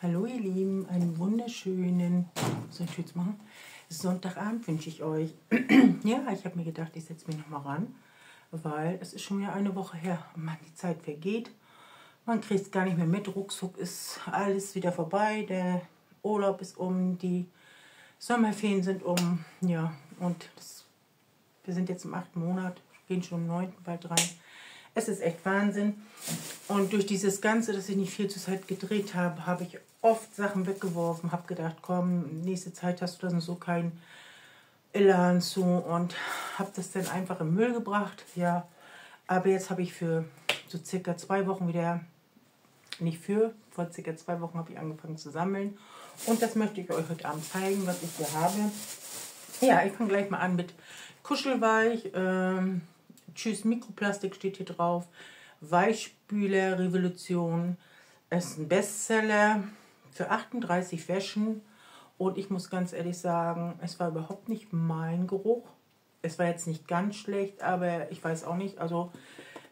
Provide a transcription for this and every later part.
Hallo ihr Lieben, einen wunderschönen, soll ich jetzt machen? Sonntagabend wünsche ich euch. ja, ich habe mir gedacht, ich setze mich nochmal ran, weil es ist schon wieder eine Woche her. Mann, die Zeit vergeht. Man kriegt es gar nicht mehr mit. Ruckzuck ist alles wieder vorbei. Der Urlaub ist um, die Sommerferien sind um. Ja, und das, wir sind jetzt im achten Monat, gehen schon im neunten bald rein. Es ist echt Wahnsinn. Und durch dieses Ganze, dass ich nicht viel zur Zeit gedreht habe, habe ich oft Sachen weggeworfen, habe gedacht, komm, nächste Zeit hast du dann so keinen Elan zu und habe das dann einfach im Müll gebracht. Ja, aber jetzt habe ich für so circa zwei Wochen wieder, nicht für, vor circa zwei Wochen habe ich angefangen zu sammeln. Und das möchte ich euch heute Abend zeigen, was ich hier habe. Ja, ich fange gleich mal an mit Kuschelweich. Ähm, Tschüss Mikroplastik steht hier drauf. Weichspüler Revolution ist ein Bestseller für 38 Wäschen. Und ich muss ganz ehrlich sagen, es war überhaupt nicht mein Geruch. Es war jetzt nicht ganz schlecht, aber ich weiß auch nicht. Also,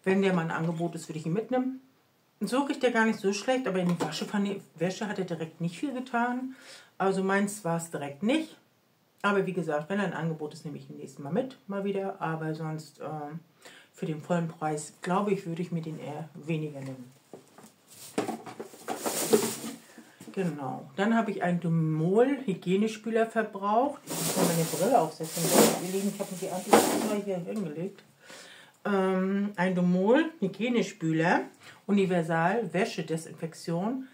wenn der mal ein Angebot ist, würde ich ihn mitnehmen. So riecht der gar nicht so schlecht, aber in die Wasche, Wäsche hat er direkt nicht viel getan. Also meins war es direkt nicht. Aber wie gesagt, wenn ein Angebot ist, nehme ich ihn nächsten Mal mit, mal wieder. Aber sonst ähm, für den vollen Preis, glaube ich, würde ich mir den eher weniger nehmen. Genau. Dann habe ich einen Domol Hygienespüler verbraucht. Ich muss mal meine Brille aufsetzen. Ich habe mir die Antispüler hier hingelegt. Ähm, ein Domol Hygienespüler, Universal Wäschedesinfektion.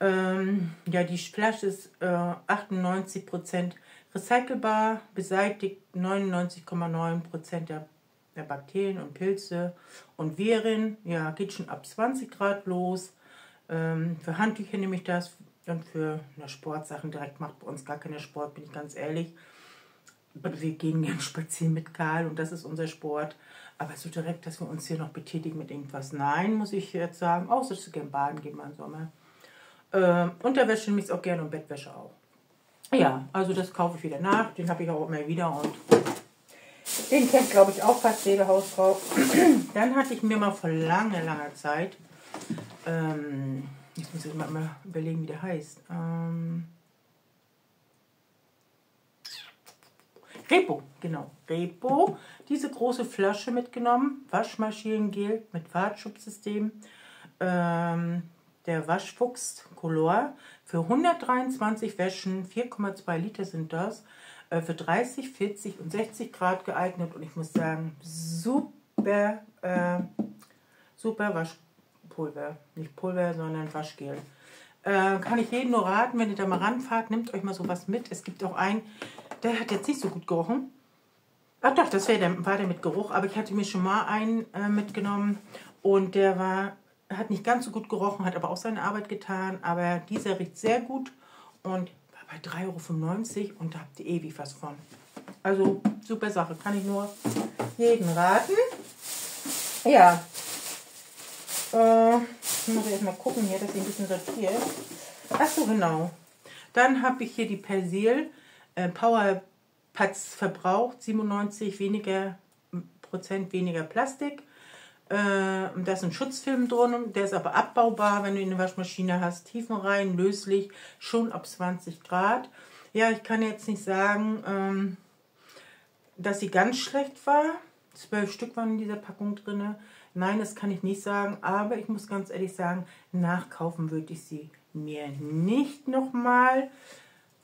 Ähm, ja, die Flasche ist äh, 98% recycelbar, beseitigt 99,9% der, der Bakterien und Pilze und Viren. Ja, geht schon ab 20 Grad los. Ähm, für Handtücher nehme ich das und für na, Sportsachen direkt macht bei uns gar keine Sport, bin ich ganz ehrlich. Wir gehen gerne spazieren mit Karl und das ist unser Sport. Aber so direkt, dass wir uns hier noch betätigen mit irgendwas, nein, muss ich jetzt sagen. Außer wir gerne baden gehen im Sommer. Ähm, Unterwäsche nehme ich auch gerne und Bettwäsche auch. Ja, also das kaufe ich wieder nach. Den habe ich auch immer wieder und den kennt, glaube ich, auch fast jede Hausfrau. Dann hatte ich mir mal vor langer, langer Zeit ähm, Jetzt muss ich mal, mal überlegen, wie der heißt. Ähm, Repo, genau. Repo. Diese große Flasche mitgenommen. Waschmaschinengel mit Wartschubsystem. Ähm, der Waschfuchs Color. Für 123 Wäschen, 4,2 Liter sind das. Äh, für 30, 40 und 60 Grad geeignet. Und ich muss sagen, super, äh, super Waschfuchs. Pulver. Nicht Pulver, sondern Waschgel. Äh, kann ich jedem nur raten, wenn ihr da mal ranfahrt, nehmt euch mal sowas mit. Es gibt auch einen, der hat jetzt nicht so gut gerochen. Ach doch, das der, war der mit Geruch, aber ich hatte mir schon mal einen äh, mitgenommen und der war, hat nicht ganz so gut gerochen, hat aber auch seine Arbeit getan, aber dieser riecht sehr gut und war bei 3,95 Euro und da habt ihr ewig was von. Also super Sache, kann ich nur jedem raten. Ja, äh, muss ich erstmal gucken hier, dass ich ein bisschen sortiert. Achso, genau. Dann habe ich hier die Persil äh, Power Pads verbraucht, 97 weniger Prozent weniger Plastik. Äh, da ist ein Schutzfilm drin, der ist aber abbaubar, wenn du eine Waschmaschine hast. Tiefenrein, löslich, schon ab 20 Grad. Ja, ich kann jetzt nicht sagen, ähm, dass sie ganz schlecht war. Zwölf Stück waren in dieser Packung drin. Nein, das kann ich nicht sagen, aber ich muss ganz ehrlich sagen, nachkaufen würde ich sie mir nicht nochmal.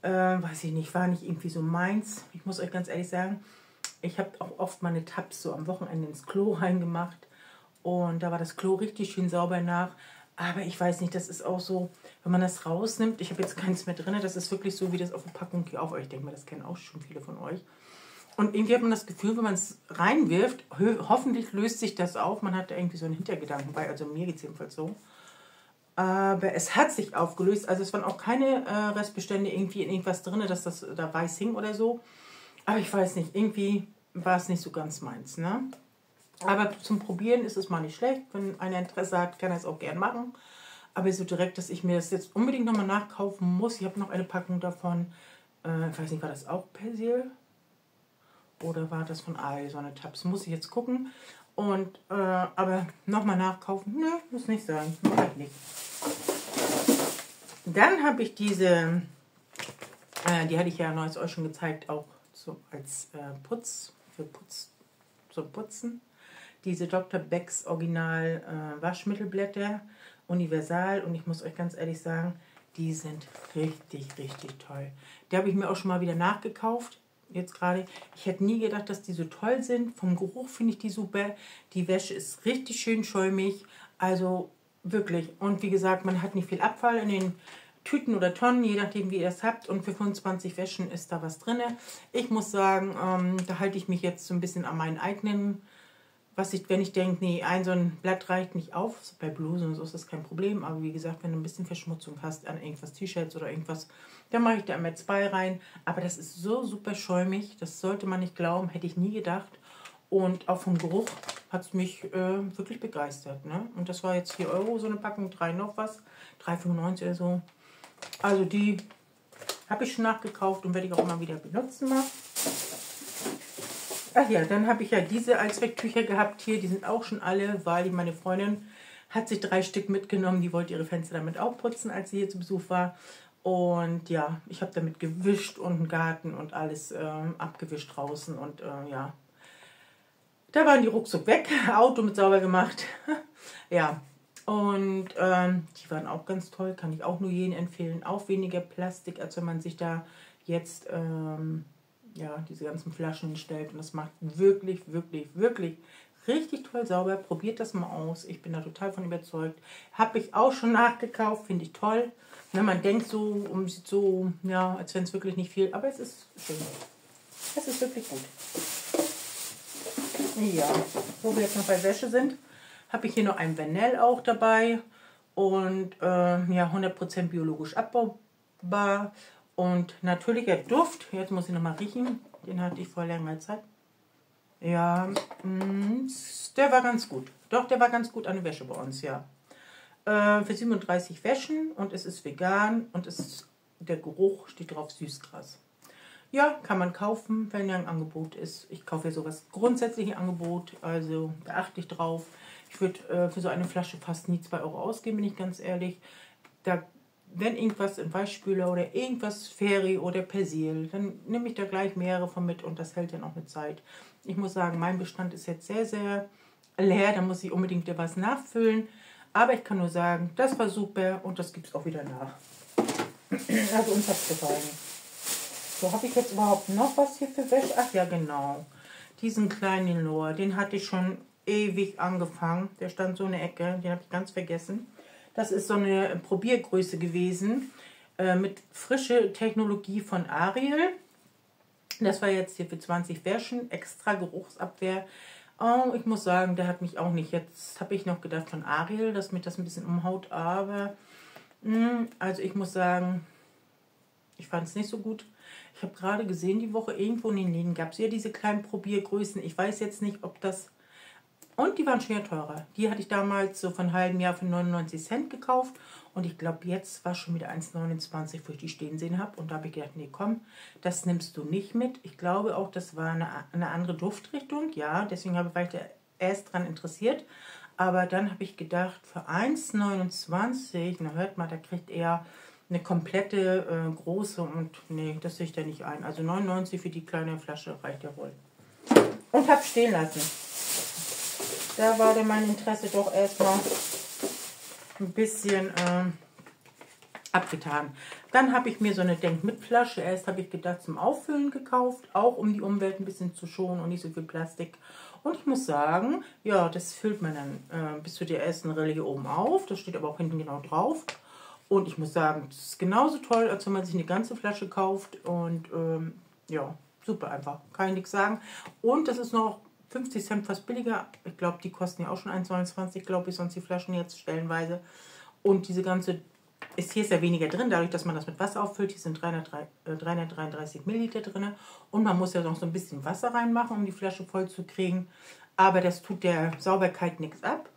Äh, weiß ich nicht, war nicht irgendwie so meins. Ich muss euch ganz ehrlich sagen, ich habe auch oft meine Tabs so am Wochenende ins Klo reingemacht und da war das Klo richtig schön sauber nach. Aber ich weiß nicht, das ist auch so, wenn man das rausnimmt, ich habe jetzt keins mehr drin, das ist wirklich so, wie das auf der Packung hier auf euch. Ich denke mal, das kennen auch schon viele von euch. Und irgendwie hat man das Gefühl, wenn man es reinwirft, hoffentlich löst sich das auf. Man hat da irgendwie so einen Hintergedanken bei, also mir geht es jedenfalls so. Aber es hat sich aufgelöst. Also es waren auch keine äh, Restbestände irgendwie in irgendwas drin, dass das da weiß hing oder so. Aber ich weiß nicht, irgendwie war es nicht so ganz meins. Ne? Aber zum Probieren ist es mal nicht schlecht. Wenn einer Interesse hat, kann er es auch gern machen. Aber so direkt, dass ich mir das jetzt unbedingt nochmal nachkaufen muss. Ich habe noch eine Packung davon. Äh, ich weiß nicht, war das auch Persil? Oder war das von Aldi so Tabs? Muss ich jetzt gucken. Und, äh, aber nochmal nachkaufen? Nö, muss nicht sein. Ich nicht. Dann habe ich diese, äh, die hatte ich ja neues euch schon gezeigt, auch so als äh, Putz, für Putz, zum Putzen. Diese Dr. Becks Original äh, Waschmittelblätter, universal. Und ich muss euch ganz ehrlich sagen, die sind richtig, richtig toll. Die habe ich mir auch schon mal wieder nachgekauft. Jetzt gerade. Ich hätte nie gedacht, dass die so toll sind. Vom Geruch finde ich die super. Die Wäsche ist richtig schön schäumig. Also wirklich. Und wie gesagt, man hat nicht viel Abfall in den Tüten oder Tonnen, je nachdem wie ihr es habt. Und für 25 Wäschen ist da was drin. Ich muss sagen, ähm, da halte ich mich jetzt so ein bisschen an meinen eigenen was ich, wenn ich denke, nee, ein so ein Blatt reicht nicht auf, bei Blusen und so ist das kein Problem, aber wie gesagt, wenn du ein bisschen Verschmutzung hast an irgendwas T-Shirts oder irgendwas, dann mache ich da immer zwei rein. Aber das ist so super schäumig, das sollte man nicht glauben, hätte ich nie gedacht. Und auch vom Geruch hat es mich äh, wirklich begeistert. Ne? Und das war jetzt 4 Euro, so eine Packung, 3 noch was, 3,95 oder so. Also die habe ich schon nachgekauft und werde ich auch immer wieder benutzen mal. Ach ja, dann habe ich ja diese Allzwecktücher gehabt hier. Die sind auch schon alle, weil meine Freundin hat sich drei Stück mitgenommen. Die wollte ihre Fenster damit auch putzen, als sie hier zu Besuch war. Und ja, ich habe damit gewischt und einen Garten und alles äh, abgewischt draußen. Und äh, ja, da waren die ruckzuck weg. Auto mit sauber gemacht. ja, und ähm, die waren auch ganz toll. Kann ich auch nur jedem empfehlen. Auch weniger Plastik, als wenn man sich da jetzt... Ähm, ja, diese ganzen Flaschen hinstellt. Und das macht wirklich, wirklich, wirklich richtig toll sauber. Probiert das mal aus. Ich bin da total von überzeugt. Habe ich auch schon nachgekauft, finde ich toll. Ne, man denkt so, um sieht so, ja, als wenn es wirklich nicht viel, aber es ist schön. Es ist wirklich gut. Ja, wo wir jetzt noch bei Wäsche sind, habe ich hier noch ein Vanell auch dabei und äh, ja, 100% biologisch abbaubar und natürlicher Duft, jetzt muss ich nochmal riechen, den hatte ich vor längerer Zeit. Ja, mm, der war ganz gut. Doch, der war ganz gut an der Wäsche bei uns, ja. Äh, für 37 Wäschen und es ist vegan und es ist, der Geruch steht drauf Süßgras. Ja, kann man kaufen, wenn ja ein Angebot ist. Ich kaufe ja sowas grundsätzlich ein Angebot, also da achte ich drauf. Ich würde äh, für so eine Flasche fast nie 2 Euro ausgeben, bin ich ganz ehrlich. Da wenn irgendwas in Weichspüler oder irgendwas Feri oder Persil, dann nehme ich da gleich mehrere von mit und das hält dann auch mit Zeit. Ich muss sagen, mein Bestand ist jetzt sehr, sehr leer, da muss ich unbedingt was nachfüllen. Aber ich kann nur sagen, das war super und das gibt es auch wieder nach. Also uns hat es gefallen. So, habe ich jetzt überhaupt noch was hier für Wäsche? Ach ja, genau. Diesen kleinen Lor, den hatte ich schon ewig angefangen. Der stand so in der Ecke, den habe ich ganz vergessen. Das ist so eine Probiergröße gewesen äh, mit frische Technologie von Ariel. Das war jetzt hier für 20 Wäschen, extra Geruchsabwehr. Oh, ich muss sagen, der hat mich auch nicht. Jetzt habe ich noch gedacht von Ariel, dass mich das ein bisschen umhaut, aber mh, hm, also ich muss sagen, ich fand es nicht so gut. Ich habe gerade gesehen, die Woche irgendwo in den Läden gab es ja diese kleinen Probiergrößen. Ich weiß jetzt nicht, ob das und die waren schwer teurer. Die hatte ich damals so von einem halben Jahr für 99 Cent gekauft. Und ich glaube, jetzt war schon wieder 1,29, wo ich die stehen sehen habe. Und da habe ich gedacht, nee, komm, das nimmst du nicht mit. Ich glaube auch, das war eine, eine andere Duftrichtung. Ja, deswegen habe ich da erst dran interessiert. Aber dann habe ich gedacht, für 1,29, na hört mal, da kriegt er eine komplette äh, große und nee, das sehe ich da nicht ein. Also 99 für die kleine Flasche reicht ja wohl. Und habe stehen lassen da war dann mein Interesse doch erstmal ein bisschen äh, abgetan. Dann habe ich mir so eine Denk-mit-Flasche, erst habe ich gedacht zum Auffüllen gekauft, auch um die Umwelt ein bisschen zu schonen und nicht so viel Plastik. Und ich muss sagen, ja, das füllt man dann äh, bis zu der ersten Rille hier oben auf. Das steht aber auch hinten genau drauf. Und ich muss sagen, das ist genauso toll, als wenn man sich eine ganze Flasche kauft. Und ähm, ja, super einfach, kann ich nichts sagen. Und das ist noch 50 Cent fast billiger. Ich glaube, die kosten ja auch schon 1,29, glaube ich, sonst die Flaschen jetzt stellenweise. Und diese ganze, ist hier ist ja weniger drin, dadurch, dass man das mit Wasser auffüllt. Hier sind 303, äh, 333 Milliliter drin. Und man muss ja noch so ein bisschen Wasser reinmachen, um die Flasche voll zu kriegen. Aber das tut der Sauberkeit nichts ab.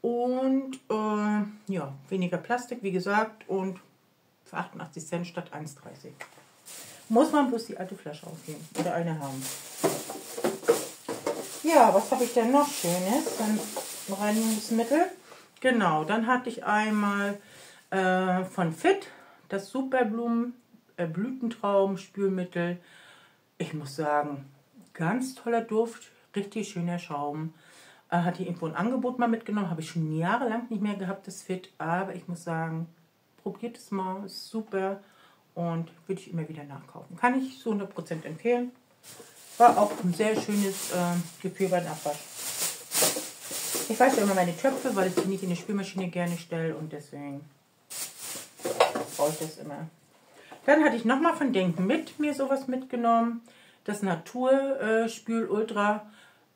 Und äh, ja, weniger Plastik, wie gesagt. Und für 88 Cent statt 1,30. Muss man bloß die alte Flasche aufgeben oder eine haben. Ja, was habe ich denn noch Schönes? Dann Reinigungsmittel. Genau, dann hatte ich einmal äh, von Fit das Superblumen äh, Blütentraum-Spülmittel. Ich muss sagen, ganz toller Duft, richtig schöner Schaum. Äh, hatte irgendwo ein Angebot mal mitgenommen, habe ich schon jahrelang nicht mehr gehabt, das Fit. Aber ich muss sagen, probiert es mal, ist super und würde ich immer wieder nachkaufen. Kann ich zu 100% empfehlen. War auch ein sehr schönes äh, Gefühl beim Abwasch. Ich weiß ja immer meine Töpfe, weil ich die nicht in die Spülmaschine gerne stelle und deswegen brauche ich das immer. Dann hatte ich nochmal von Denken mit mir sowas mitgenommen. Das Naturspül äh, Ultra,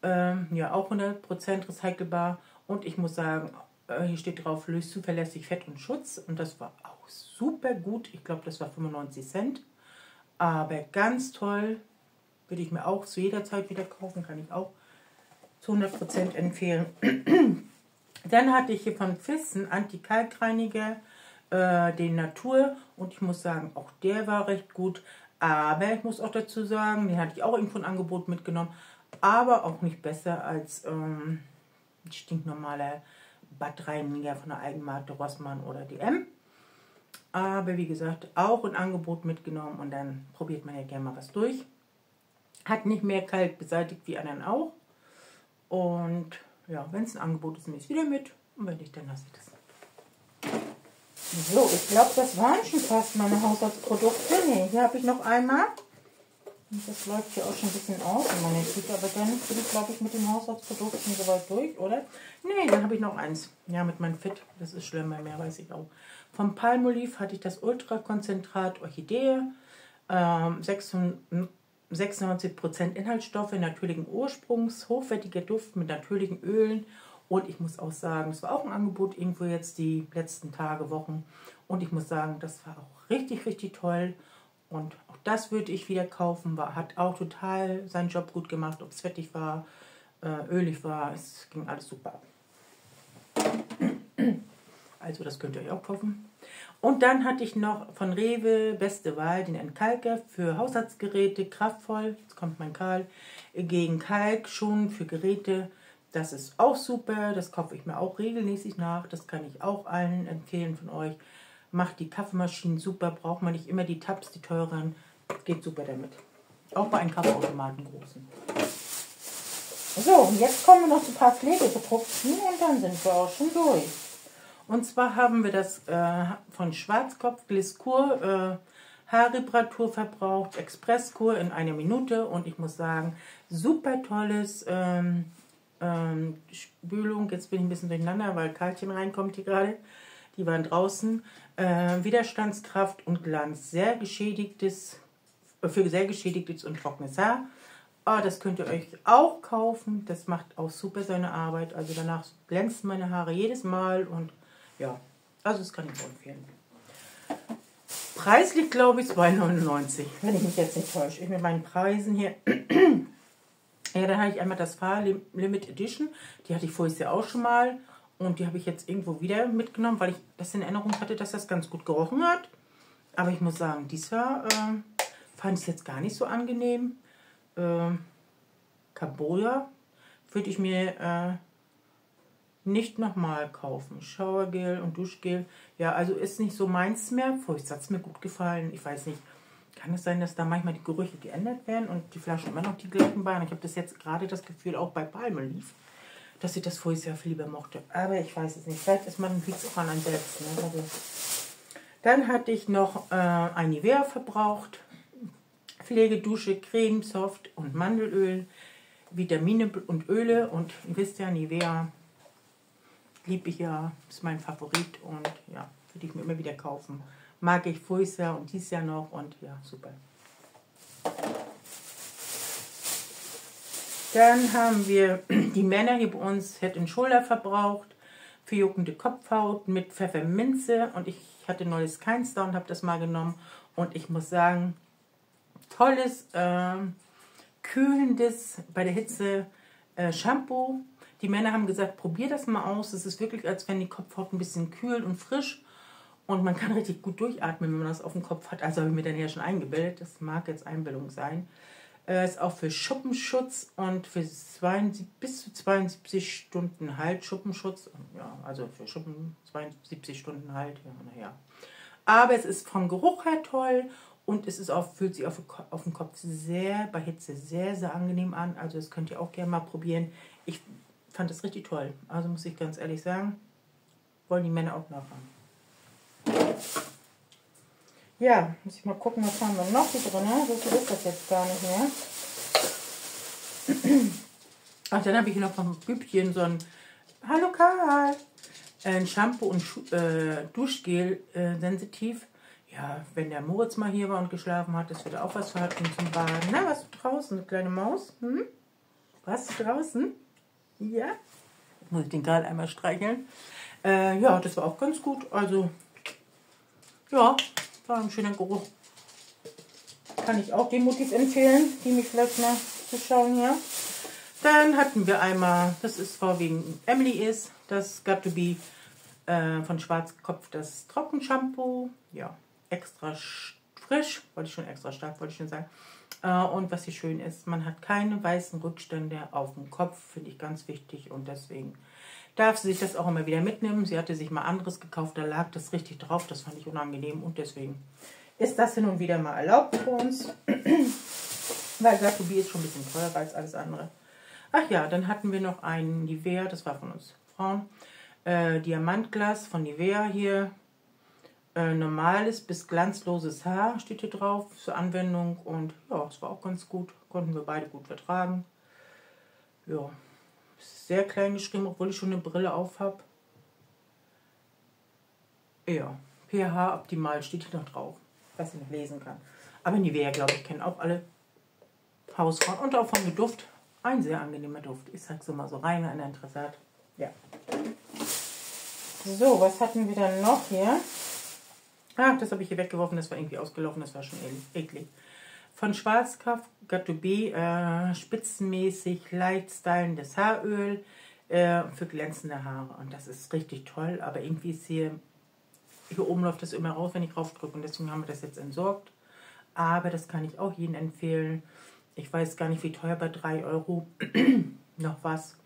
äh, ja auch 100% recycelbar. Und ich muss sagen, äh, hier steht drauf, löst zuverlässig Fett und Schutz. Und das war auch super gut. Ich glaube, das war 95 Cent. Aber ganz toll. Würde ich mir auch zu jeder Zeit wieder kaufen. Kann ich auch zu 100% empfehlen. Dann hatte ich hier von Fissen Anti-Kalkreiniger, äh, den Natur. Und ich muss sagen, auch der war recht gut. Aber ich muss auch dazu sagen, den hatte ich auch irgendwo ein Angebot mitgenommen. Aber auch nicht besser als ähm, stinknormaler Badreiniger von der Eigenmarke Rossmann oder DM. Aber wie gesagt, auch ein Angebot mitgenommen und dann probiert man ja gerne mal was durch. Hat nicht mehr Kalk beseitigt wie anderen auch. Und ja, wenn es ein Angebot ist, nehme ich es wieder mit. Und wenn nicht, dann lasse ich das. So, ich glaube, das waren schon fast meine Haushaltsprodukte. Ne, hier habe ich noch einmal. Das läuft hier auch schon ein bisschen aus in meiner Tüte, aber dann bin ich, glaube ich, mit den Haushaltsprodukten soweit durch, oder? Ne, dann habe ich noch eins. Ja, mit meinem Fit. Das ist schlimmer, mehr weiß ich auch. Vom Palmolive hatte ich das Ultrakonzentrat Orchidee. Ähm, 96% Inhaltsstoffe natürlichen Ursprungs, hochwertiger Duft mit natürlichen Ölen. Und ich muss auch sagen, es war auch ein Angebot irgendwo jetzt die letzten Tage, Wochen. Und ich muss sagen, das war auch richtig, richtig toll. Und auch das würde ich wieder kaufen. War, hat auch total seinen Job gut gemacht, ob es fettig war, äh, ölig war. Es ging alles super. Also das könnt ihr euch auch kaufen. Und dann hatte ich noch von Rewe Beste Wahl den Entkalker für Haushaltsgeräte, kraftvoll, jetzt kommt mein Karl, gegen Kalk, schon für Geräte. Das ist auch super, das kaufe ich mir auch regelmäßig nach, das kann ich auch allen empfehlen von euch. Macht die Kaffeemaschinen super, braucht man nicht immer die Tabs, die teuren, geht super damit. Auch bei einem Kaffeeautomaten großen. So, und jetzt kommen wir noch zu ein paar Pflegeprodukten und dann sind wir auch schon durch. Und zwar haben wir das äh, von Schwarzkopf Gliskur äh, Haarreparatur verbraucht, Expresskur in einer Minute und ich muss sagen, super tolles ähm, ähm, Spülung. Jetzt bin ich ein bisschen durcheinander, weil Karlchen reinkommt hier gerade. Die waren draußen. Äh, Widerstandskraft und Glanz. Sehr geschädigtes, äh, für sehr geschädigtes und trockenes Haar. Oh, das könnt ihr euch auch kaufen. Das macht auch super seine Arbeit. Also danach glänzen meine Haare jedes Mal und ja, also das kann ich nur empfehlen. Preislich glaube ich 2,99, wenn ich mich jetzt nicht täusche. Ich mit meinen Preisen hier. ja, dann habe ich einmal das Fahr Limit Edition. Die hatte ich vorher auch schon mal. Und die habe ich jetzt irgendwo wieder mitgenommen, weil ich das in Erinnerung hatte, dass das ganz gut gerochen hat. Aber ich muss sagen, dieser äh, fand ich jetzt gar nicht so angenehm. Äh, Camboya würde ich mir äh, nicht nochmal kaufen. Showergel und Duschgel, ja, also ist nicht so meins mehr. Furcht hat es mir gut gefallen. Ich weiß nicht, kann es sein, dass da manchmal die Gerüche geändert werden und die Flaschen immer noch die gleichen waren? Ich habe das jetzt gerade das Gefühl auch bei Palmolive, dass ich das vorher sehr viel lieber mochte. Aber ich weiß es nicht. Vielleicht ist man liegt auch an einem selbst. Ne? Also, dann hatte ich noch äh, ein Nivea verbraucht. Pflegedusche, Creme, Soft und Mandelöl, Vitamine und Öle und ihr wisst ja, Nivea liebe ich ja, ist mein Favorit und ja, würde ich mir immer wieder kaufen. Mag ich voriges Jahr und dieses Jahr noch und ja, super. Dann haben wir die Männer hier bei uns Head and Shoulder verbraucht für juckende Kopfhaut mit Pfefferminze und ich hatte neues Keinster und habe das mal genommen und ich muss sagen, tolles, äh, kühlendes bei der Hitze äh, Shampoo die Männer haben gesagt, probier das mal aus. Es ist wirklich, als wenn die Kopfhaut ein bisschen kühl und frisch und man kann richtig gut durchatmen, wenn man das auf dem Kopf hat. Also habe ich mir dann ja schon eingebildet. Das mag jetzt Einbildung sein. Äh, ist auch für Schuppenschutz und für 72, bis zu 72 Stunden Halt Schuppenschutz. Ja, also für Schuppen 72 Stunden Halt. Ja, naja. Aber es ist vom Geruch her toll und es ist auch, fühlt sich auf, auf dem Kopf sehr, bei Hitze sehr, sehr angenehm an. Also das könnt ihr auch gerne mal probieren. Ich fand es richtig toll. Also muss ich ganz ehrlich sagen, wollen die Männer auch nachhaben. Ja, muss ich mal gucken, was haben wir noch hier drin. So viel ist das jetzt gar nicht mehr. Ach, dann habe ich hier noch vom Bübchen so ein Hallo Karl. Ein Shampoo und äh, Duschgel äh, sensitiv. Ja, wenn der Moritz mal hier war und geschlafen hat, das wird auch was für zum Baden. Na, was du draußen, eine kleine Maus? Hm? Was draußen? Ja. Muss ich den gerade einmal streicheln. Äh, ja, das war auch ganz gut. Also, ja, war ein schöner Geruch. Kann ich auch den Mutis empfehlen, die mich vielleicht mal zuschauen hier. Dann hatten wir einmal, das ist vorwiegend Emily ist, das Got to Be äh, von Schwarzkopf, das Trockenshampoo. Ja, extra frisch, wollte ich schon extra stark, wollte ich schon sagen. Äh, und was hier schön ist, man hat keine weißen Rückstände auf dem Kopf, finde ich ganz wichtig und deswegen darf sie sich das auch immer wieder mitnehmen. Sie hatte sich mal anderes gekauft, da lag das richtig drauf, das fand ich unangenehm und deswegen ist das hin und wieder mal erlaubt für uns. Weil Gakubi ist schon ein bisschen teurer als alles andere. Ach ja, dann hatten wir noch einen Nivea, das war von uns Frauen. Äh, Diamantglas von Nivea hier. Äh, normales bis glanzloses Haar steht hier drauf zur Anwendung und ja, es war auch ganz gut. Konnten wir beide gut vertragen. Ja, sehr klein geschrieben, obwohl ich schon eine Brille auf habe. Ja, pH optimal steht hier noch drauf, was ich noch lesen kann. Aber Nivea, glaube ich, kennen auch alle Hausfrauen und auch vom Duft. Ein sehr angenehmer Duft. Ich sag's mal so rein, Interesse hat. Ja. So, was hatten wir dann noch hier? Ah, das habe ich hier weggeworfen, das war irgendwie ausgelaufen, das war schon eklig. Von Schwarzkopf Gatto B, äh, spitzenmäßig, leicht stylendes Haaröl äh, für glänzende Haare. Und das ist richtig toll, aber irgendwie ist hier, hier oben läuft das immer raus, wenn ich draufdrücke. Und deswegen haben wir das jetzt entsorgt. Aber das kann ich auch jedem empfehlen. Ich weiß gar nicht, wie teuer, bei 3 Euro noch was.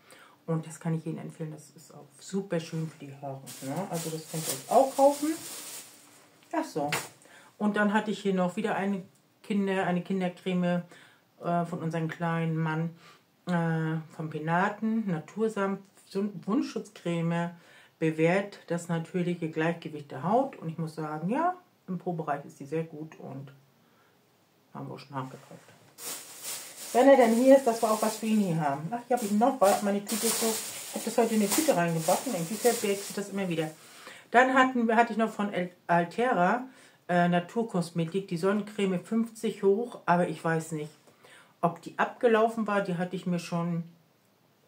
Und das kann ich Ihnen empfehlen. Das ist auch super schön für die Haare. Ne? Also das könnt ihr euch auch kaufen. Ach so. Und dann hatte ich hier noch wieder eine Kinder, eine Kindercreme äh, von unserem kleinen Mann äh, vom Penaten, Natursamt, Wundschutzcreme, bewährt das natürliche Gleichgewicht der Haut. Und ich muss sagen, ja, im Pro-Bereich ist die sehr gut und haben wir auch schon nachgekauft. Wenn er denn hier ist, dass wir auch was für ihn hier haben. Ach, hier habe ich noch was. Meine Tüte ist so. Ich habe das heute in eine Tüte reingebracht. Irgendwie verwechselt das immer wieder. Dann hatten, hatte ich noch von Altera äh, Naturkosmetik, die Sonnencreme 50 hoch, aber ich weiß nicht, ob die abgelaufen war. Die hatte ich mir schon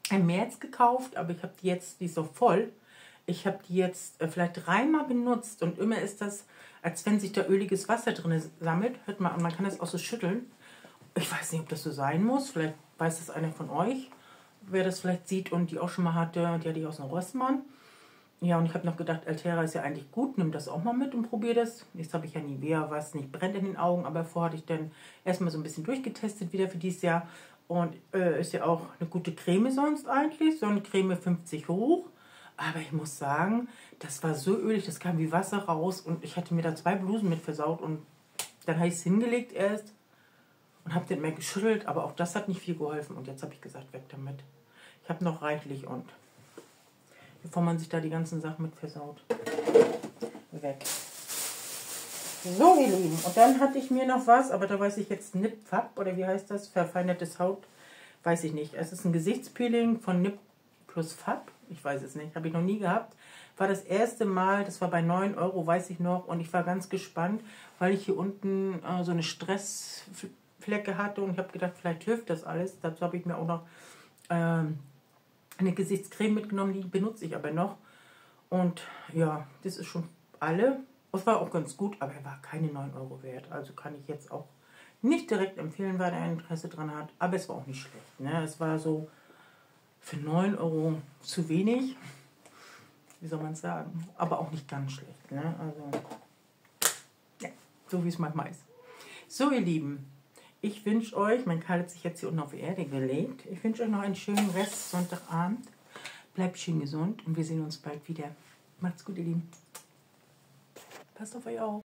im März gekauft, aber ich habe die jetzt, die ist so voll. Ich habe die jetzt äh, vielleicht dreimal benutzt und immer ist das, als wenn sich da öliges Wasser drin sammelt. Hört mal, man kann das auch so schütteln. Ich weiß nicht, ob das so sein muss. Vielleicht weiß das einer von euch, wer das vielleicht sieht und die auch schon mal hatte. Die hatte ich aus dem Rossmann. Ja, und ich habe noch gedacht, Altera ist ja eigentlich gut, nimm das auch mal mit und probier das. Jetzt habe ich ja Nivea, was nicht brennt in den Augen, aber vorher hatte ich dann erstmal so ein bisschen durchgetestet wieder für dieses Jahr. Und äh, ist ja auch eine gute Creme sonst eigentlich, so eine Creme 50 hoch. Aber ich muss sagen, das war so ölig, das kam wie Wasser raus und ich hatte mir da zwei Blusen mit versaut und dann habe ich es hingelegt erst und habe den mehr geschüttelt, aber auch das hat nicht viel geholfen und jetzt habe ich gesagt, weg damit. Ich habe noch reichlich und bevor man sich da die ganzen Sachen mit versaut. Weg. So, ihr Lieben. Und dann hatte ich mir noch was, aber da weiß ich jetzt Nip Fab oder wie heißt das? Verfeinertes Haut. Weiß ich nicht. Es ist ein Gesichtspeeling von Nip plus Fab. Ich weiß es nicht. Habe ich noch nie gehabt. War das erste Mal, das war bei 9 Euro, weiß ich noch. Und ich war ganz gespannt, weil ich hier unten äh, so eine Stressflecke hatte und ich habe gedacht, vielleicht hilft das alles. Dazu habe ich mir auch noch ähm, eine Gesichtscreme mitgenommen, die benutze ich aber noch. Und ja, das ist schon alle. Es war auch ganz gut, aber er war keine 9 Euro wert. Also kann ich jetzt auch nicht direkt empfehlen, weil er Interesse dran hat. Aber es war auch nicht schlecht. Ne? Es war so für 9 Euro zu wenig. Wie soll man es sagen? Aber auch nicht ganz schlecht. Ne? Also, ja, so wie es manchmal ist. So, ihr Lieben, ich wünsche euch, mein Karl hat sich jetzt hier unten auf die Erde gelegt. Ich wünsche euch noch einen schönen Rest Sonntagabend. Bleibt schön gesund und wir sehen uns bald wieder. Macht's gut, ihr Lieben. Passt auf euch auf.